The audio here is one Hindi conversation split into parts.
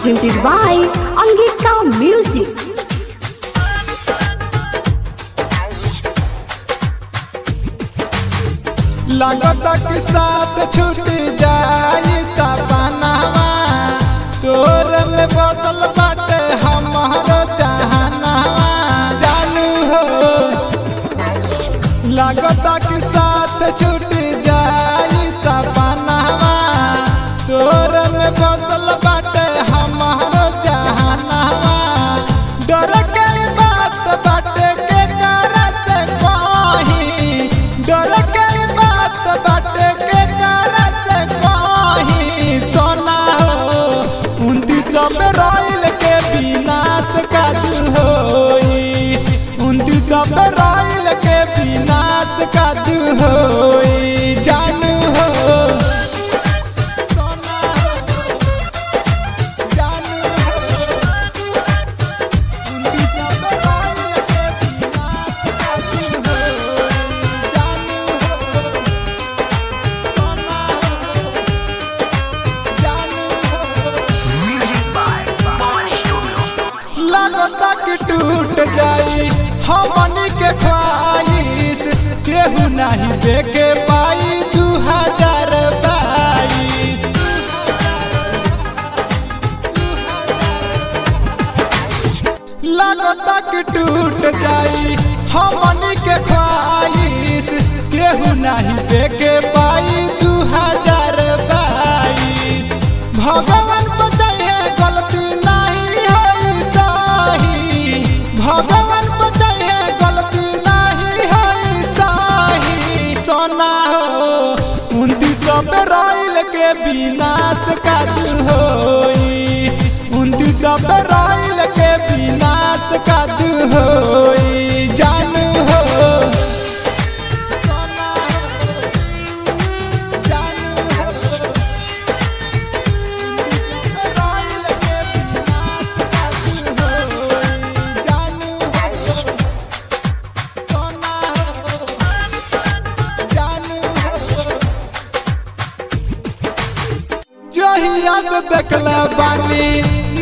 presented by Angika Music. लगता कि साथ छूट जाई सपनावा तोर में बसल बाटे जानू हो। लगता कि साथ छूट सपनावा तोर में बसल के विनाश का हो। हो जानू हो उनतीस में नहीं देखे पाई दू हज़ार बाईस लगता टूट रोइल के विनाश का दिन होई। उनतीस रोइल के विनाश जहिया से बानी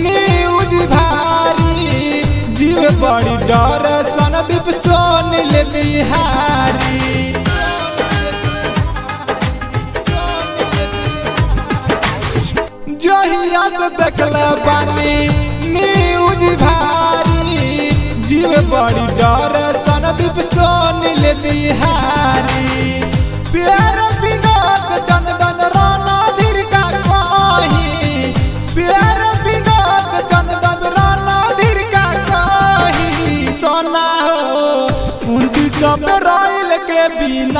न्यूज़ भारी। जीव बड़ी डर, सनदीप सोनिल बिहारी। जहिया से देखला बानी न्यूज़ भारी। जीव बड़ी डर, सनदीप सोनिल बिहारी।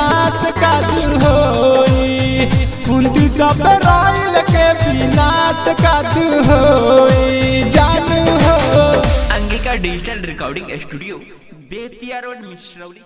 विनाश का दिन होई। कुंती सब रोइल के विनाश का दिन होई। जानू हो। Angika digital recording studio, Bettiah road, Mishrauli.